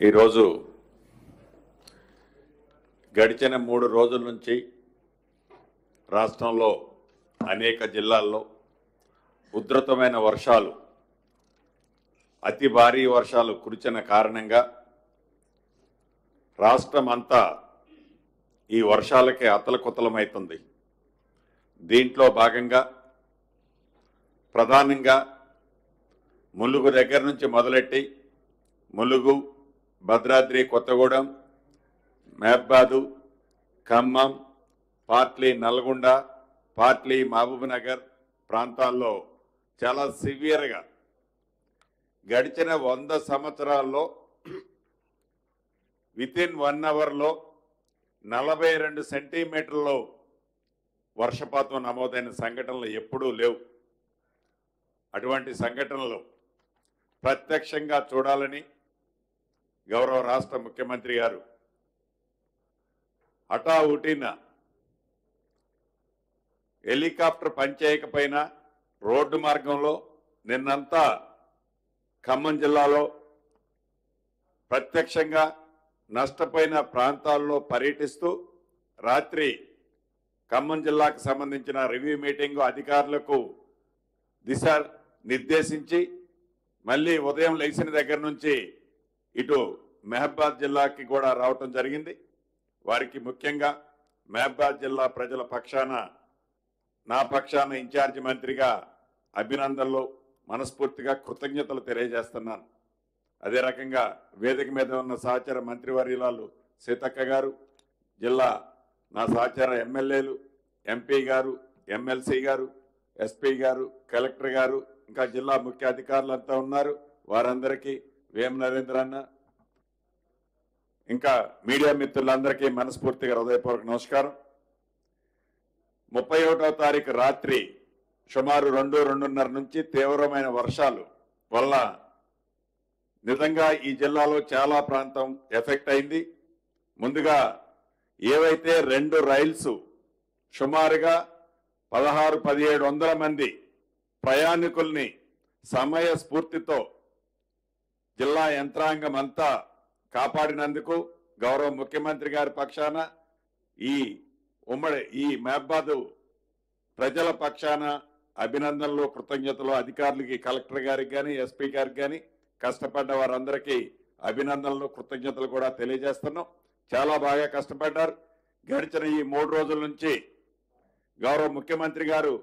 ఈరోజు గడిచిన మూడు రోజుల నుంచి రాష్ట్రంలో అనేక జిల్లాల్లో ఉధృతమైన వర్షాలు అతి భారీ వర్షాలు కురిచిన కారణంగా రాష్ట్రం అంతా ఈ వర్షాలకే అతలకుతలమవుతుంది దీంట్లో భాగంగా ప్రధానంగా ములుగు దగ్గర నుంచి మొదలెట్టి ములుగు భద్రాద్రి కొత్తగూడెం మహబాదు ఖమ్మం పాట్లీ నల్గొండ పాట్లీ మహబూబ్నగర్ ప్రాంతాల్లో చాలా సివియర్గా గడిచిన వంద సంవత్సరాల్లో వితిన్ వన్ అవర్లో నలభై రెండు సెంటీమీటర్లు వర్షపాతం నమోదైన సంఘటనలు ఎప్పుడూ లేవు. అటువంటి సంఘటనలు ప్రత్యక్షంగా చూడాలని గౌరవ రాష్ట్ర ముఖ్యమంత్రి గారు. హఠా ఉటిన హెలికాప్టర్ పనిచేయకపోయినా రోడ్డు మార్గంలో నిన్నంతా ఖమ్మం జిల్లాలో ప్రత్యక్షంగా నష్టపోయిన ప్రాంతాల్లో పర్యటిస్తూ రాత్రి ఖమ్మం జిల్లాకు సంబంధించిన రివ్యూ మీటింగు అధికారులకు దిశ నిర్దేశించి మళ్ళీ ఉదయం లేచిన దగ్గర నుంచి ఇటు మెహబాద్ జిల్లాకి కూడా రావటం జరిగింది. వారికి ముఖ్యంగా మెహబాద్ జిల్లా ప్రజల పక్షాన నా పక్షాన ఇన్ఛార్జి మంత్రిగా అభినందనలు మనస్ఫూర్తిగా కృతజ్ఞతలు తెలియజేస్తున్నాను. అదే రకంగా వేదిక మీద ఉన్న సహచార మంత్రివర్యులాలు సీతక్క గారు జిల్లా నా సహచార ఎమ్మెల్యేలు ఎంపీ గారు ఎమ్మెల్సీ గారు ఎస్పీ గారు కలెక్టర్ గారు ఇంకా జిల్లా ముఖ్య అధికారులంతా ఉన్నారు. వారందరికీ వేమ నరేంద్ర అన్న? ఇంకా మీడియా మిత్రులందరికీ మనస్ఫూర్తిగా హృదయపూర్వక నమస్కారం. ముప్పై ఒకటో తారీఖు రాత్రి సుమారు రెండు రెండున్నర నుంచి తీవ్రమైన వర్షాలు వల్ల నిజంగా ఈ జిల్లాలో చాలా ప్రాంతం ఎఫెక్ట్ అయింది. ముందుగా ఏవైతే రెండు రైల్స్ సుమారుగా పదహారు పదిహేడు వందల మంది ప్రయాణికుల్ని సమయ స్ఫూర్తితో జిల్లా యంత్రాంగం అంతా కాపాడినందుకు గౌరవ ముఖ్యమంత్రి గారి పక్షాన ఈ ఉమ్మడి ఈ మహబాద్ ప్రజల పక్షాన అభినందనలు కృతజ్ఞతలు అధికారులకి కలెక్టర్ గారికి కానీ ఎస్పీ గారికి కానీ కష్టపడ్డ వారందరికీ అభినందనలు కృతజ్ఞతలు కూడా తెలియజేస్తున్నాం. చాలా బాగా కష్టపడ్డారు. గడిచిన ఈ మూడు రోజుల నుంచి గౌరవ ముఖ్యమంత్రి గారు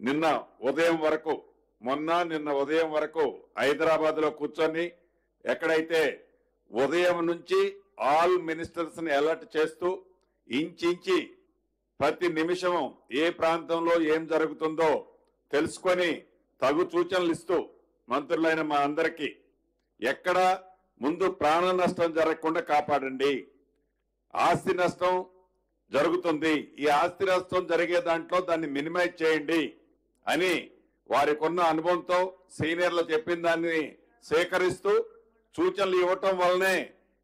నిన్న ఉదయం వరకు మొన్న నిన్న ఉదయం వరకు హైదరాబాద్లో కూర్చొని ఎక్కడైతే ఉదయం నుంచి ఆల్ మినిస్టర్స్ని అలర్ట్ చేస్తూ ఇంచించి ప్రతి నిమిషం ఏ ప్రాంతంలో ఏం జరుగుతుందో తెలుసుకొని తగు సూచనలు ఇస్తూ మంత్రులైన మా అందరికీ ఎక్కడ ముందు ప్రాణ నష్టం జరగకుండా కాపాడండి. ఆస్తి నష్టం జరుగుతుంది. ఈ ఆస్తి నష్టం జరిగే దాంట్లో దాన్ని మినిమైజ్ చేయండి అని వారికున్న అనుభవంతో సీనియర్లు చెప్పిన దాన్ని సేకరిస్తూ సూచనలు ఇవ్వటం వల్లనే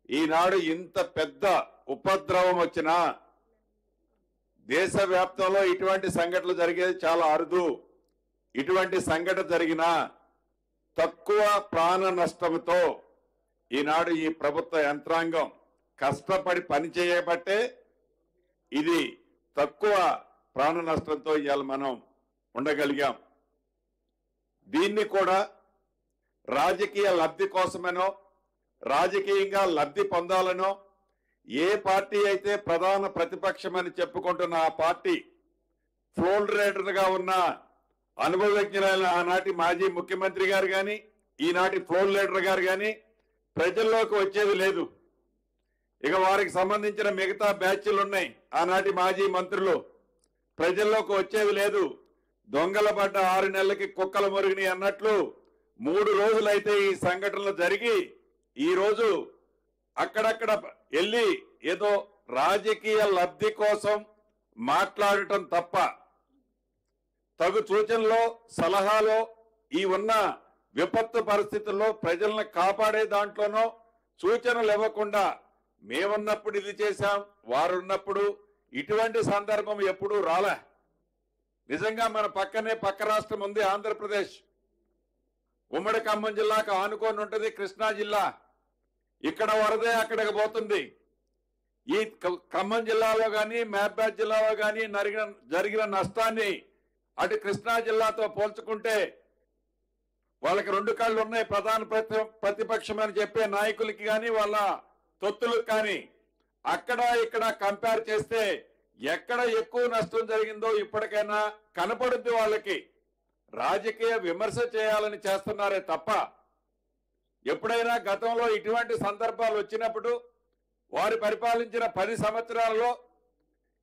ఈనాడు ఇంత పెద్ద ఉపద్రవం వచ్చినా దేశవ్యాప్తంలో ఇటువంటి సంఘటనలు జరిగేది చాలా అరుదు. ఇటువంటి సంఘటన జరిగినా తక్కువ ప్రాణ నష్టంతో ఈనాడు ఈ ప్రభుత్వ యంత్రాంగం కష్టపడి పని చేయబట్టే ఇది తక్కువ ప్రాణ నష్టంతో ఇవాళ మనం ఉండగలిగాం. దీన్ని కూడా రాజకీయ లబ్ధి కోసమనో రాజకీయంగా లబ్ధి పొందాలనో ఏ పార్టీ అయితే ప్రధాన ప్రతిపక్షమని చెప్పుకుంటున్న ఆ పార్టీ ఫ్లోర్ రైడర్గా ఉన్న అనుభవజ్ఞులైన ఆనాటి మాజీ ముఖ్యమంత్రి గారు కానీ ఈనాటి ఫ్లోర్ లీడర్ గారు కానీ ప్రజల్లోకి వచ్చేది లేదు. ఇక వారికి సంబంధించిన మిగతా బ్యాచ్లు ఉన్నాయి ఆనాటి మాజీ మంత్రులు ప్రజల్లోకి వచ్చేది లేదు. దొంగల పడ్డ ఆరు నెలలకి కుక్కల మురిగిని అన్నట్లు మూడు రోజులైతే ఈ సంఘటనలు జరిగి ఈరోజు అక్కడక్కడ వెళ్ళి ఏదో రాజకీయ లబ్ధి కోసం మాట్లాడటం తప్ప తగు సూచనలో సలహాలో ఈ ఉన్న విపత్తు పరిస్థితుల్లో ప్రజలను కాపాడే దాంట్లోనో సూచనలు ఇవ్వకుండా మేమున్నప్పుడు ఇది చేశాం వారున్నప్పుడు ఇటువంటి సందర్భం ఎప్పుడూ రాలే. నిజంగా మన పక్కనే పక్క రాష్ట్రం ఉంది ఆంధ్రప్రదేశ్. ఉమ్మడి ఖమ్మం జిల్లాకు ఆనుకొని ఉంటుంది కృష్ణా జిల్లా. ఇక్కడ వరదే అక్కడికి పోతుంది. ఈ ఖమ్మం జిల్లాలో కానీ మహబాద్ జిల్లాలో కానీ నరిగిన జరిగిన నష్టాన్ని అటు కృష్ణా జిల్లాతో పోల్చుకుంటే వాళ్ళకి రెండు కళ్ళు ఉన్నాయి ప్రధాన ప్రతి ప్రతిపక్షం అని చెప్పే నాయకులకి కానీ వాళ్ళ తొత్తులకు కానీ. అక్కడ ఇక్కడ కంపేర్ చేస్తే ఎక్కడ ఎక్కువ నష్టం జరిగిందో ఇప్పటికైనా కనపడుద్ది వాళ్ళకి. రాజకీయ విమర్శ చేయాలని చేస్తున్నారే తప్ప ఎప్పుడైనా గతంలో ఇటువంటి సందర్భాలు వచ్చినప్పుడు వారు పరిపాలించిన పది సంవత్సరాలలో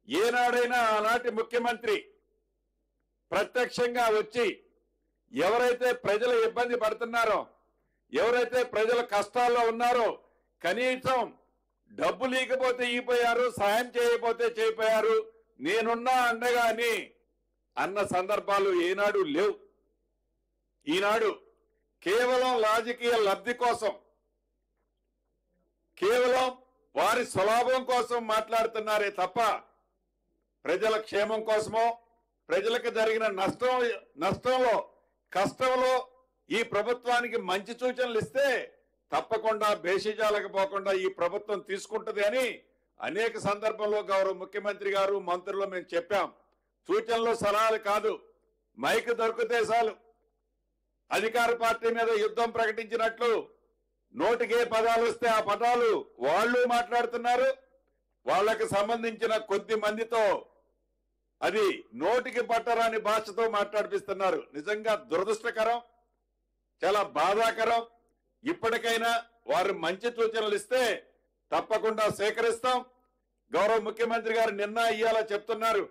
ఏనాడైనా ఆనాటి ముఖ్యమంత్రి ప్రత్యక్షంగా వచ్చి ఎవరైతే ప్రజలు ఇబ్బంది పడుతున్నారో ఎవరైతే ప్రజల కష్టాల్లో ఉన్నారో కనీసం డబ్బు లేకపోతే ఈపోయారు సాయం చేయకపోతే చేయిపోయారు. నేనున్నా అండగా అని అన్న సందర్భాలు ఏనాడు లేవు. ఈనాడు కేవలం రాజకీయ లబ్ధి కోసం కేవలం వారి స్వలాభం కోసం మాట్లాడుతున్నారే తప్ప ప్రజల క్షేమం కోసమో ప్రజలకు జరిగిన నష్టం నష్టంలో కష్టంలో ఈ ప్రభుత్వానికి మంచి సూచనలు ఇస్తే తప్పకుండా బేషిజాలకు పోకుండా ఈ ప్రభుత్వం తీసుకుంటది అని అనేక సందర్భంలో గౌరవ ముఖ్యమంత్రి గారు మంత్రులు మేము చెప్పాం. సూచనలు సలహాలు కాదు. మైక్ దొరికితే చాలు. అధికార పార్టీ మీద యుద్ధం ప్రకటించినట్లు నోటికే పదాలు వస్తే ఆ పదాలు వాళ్ళు మాట్లాడుతున్నారు. వాళ్ళకి సంబంధించిన కొద్ది మందితో అది నోటికి పట్టరాని భాషతో మాట్లాడిపిస్తున్నారు. నిజంగా దురదృష్టకరం. చాలా బాధాకరం. ఇప్పటికైనా వారు మంచి సూచనలు ఇస్తే తప్పకుండా సేకరిస్తాం. గౌరవ ముఖ్యమంత్రి గారు నిన్న ఇయ్యాల చెప్తున్నారు.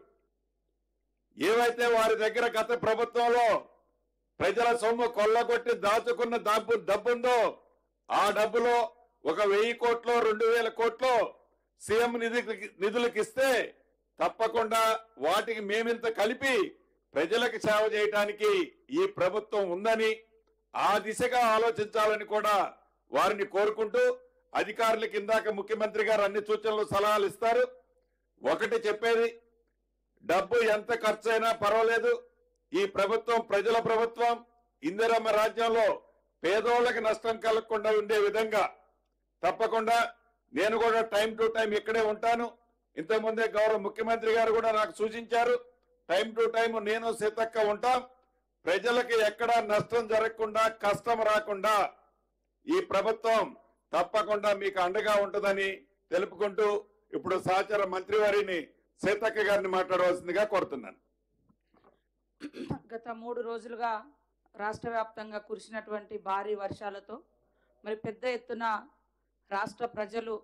ఏవైతే వారి దగ్గర గత ప్రభుత్వంలో ప్రజల సొమ్ము కొల్లగొట్టి దాచుకున్న డబ్బు డబ్బుందో ఆ డబ్బులో ఒక వెయ్యి కోట్లో రెండు వేల కోట్లో సీఎం నిధి నిధులకు ఇస్తే తప్పకుండా వాటికి మేమింత కలిపి ప్రజలకు సేవ చేయడానికి ఈ ప్రభుత్వం ఉందని ఆ దిశగా ఆలోచించాలని కూడా వారిని కోరుకుంటూ అధికారులకు ఇందాక ముఖ్యమంత్రి గారు అన్ని సూచనలు సలహాలు ఇస్తారు. ఒకటి చెప్పేది డబ్బు ఎంత ఖర్చు అయినా పర్వాలేదు. ఈ ప్రభుత్వం ప్రజల ప్రభుత్వం ఇందిరమ్మ రాజ్యంలో పేదోళ్ళకి నష్టం కలగకుండా ఉండే విధంగా తప్పకుండా నేను కూడా టైం టు టైం ఇక్కడే ఉంటాను. ఇంతకుముందే గౌరవ ముఖ్యమంత్రి గారు కూడా నాకు సూచించారు టైం టు టైం నేను సీతక్క ఉంటాం. ప్రజలకు ఎక్కడా నష్టం జరగకుండా కష్టం రాకుండా ఈ ప్రభుత్వం తప్పకుండా మీకు అండగా ఉంటుందని తెలుపుకుంటూ ఇప్పుడు సహచర మంత్రివారిని సీతక్క గారిని మాట్లాడవలసిందిగా కోరుతున్నాను. గత మూడు రోజులుగా రాష్ట్ర వ్యాప్తంగా కురిసినటువంటి భారీ వర్షాలతో మరి పెద్ద ఎత్తున రాష్ట్ర ప్రజలు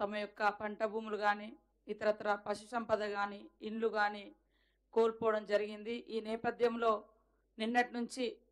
తమ యొక్క పంట భూములు కానీ ఇతరత్ర పశు సంపద కానీ ఇండ్లు కానీ కోల్పోవడం జరిగింది. ఈ నేపథ్యంలో నిన్నటి నుంచి